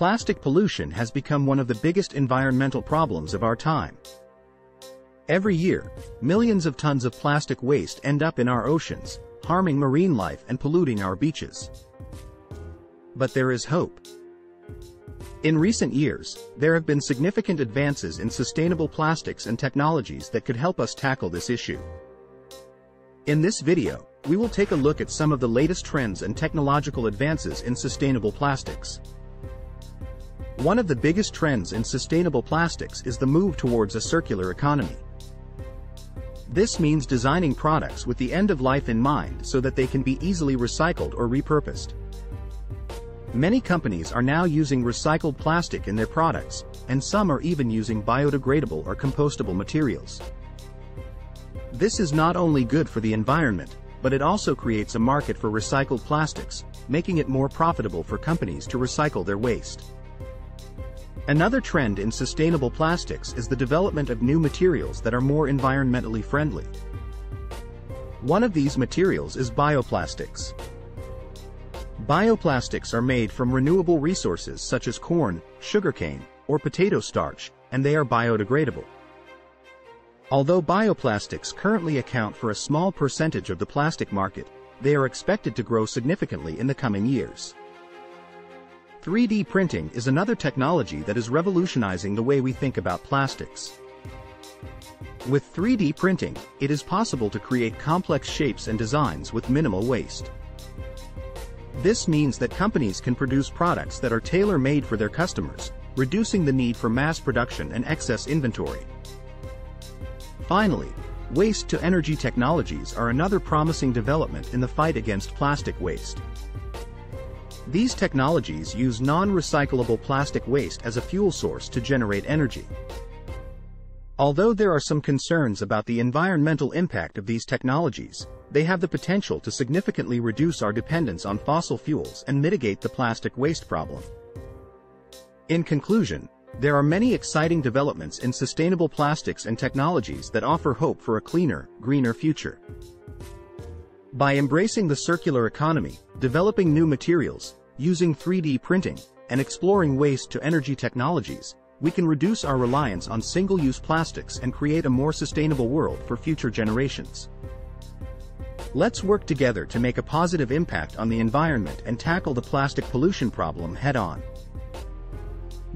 Plastic pollution has become one of the biggest environmental problems of our time. Every year, millions of tons of plastic waste end up in our oceans, harming marine life and polluting our beaches. But there is hope. In recent years, there have been significant advances in sustainable plastics and technologies that could help us tackle this issue. In this video, we will take a look at some of the latest trends and technological advances in sustainable plastics. One of the biggest trends in sustainable plastics is the move towards a circular economy. This means designing products with the end of life in mind so that they can be easily recycled or repurposed. Many companies are now using recycled plastic in their products, and some are even using biodegradable or compostable materials. This is not only good for the environment, but it also creates a market for recycled plastics, making it more profitable for companies to recycle their waste. Another trend in sustainable plastics is the development of new materials that are more environmentally friendly. One of these materials is bioplastics. Bioplastics are made from renewable resources such as corn, sugarcane, or potato starch, and they are biodegradable. Although bioplastics currently account for a small percentage of the plastic market, they are expected to grow significantly in the coming years. 3D printing is another technology that is revolutionizing the way we think about plastics. With 3D printing, it is possible to create complex shapes and designs with minimal waste. This means that companies can produce products that are tailor-made for their customers, reducing the need for mass production and excess inventory. Finally, waste-to-energy technologies are another promising development in the fight against plastic waste. These technologies use non-recyclable plastic waste as a fuel source to generate energy. Although there are some concerns about the environmental impact of these technologies, they have the potential to significantly reduce our dependence on fossil fuels and mitigate the plastic waste problem. In conclusion, there are many exciting developments in sustainable plastics and technologies that offer hope for a cleaner, greener future. By embracing the circular economy, developing new materials, using 3D printing, and exploring waste-to-energy technologies, we can reduce our reliance on single-use plastics and create a more sustainable world for future generations. Let's work together to make a positive impact on the environment and tackle the plastic pollution problem head-on.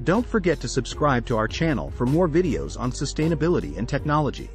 Don't forget to subscribe to our channel for more videos on sustainability and technology.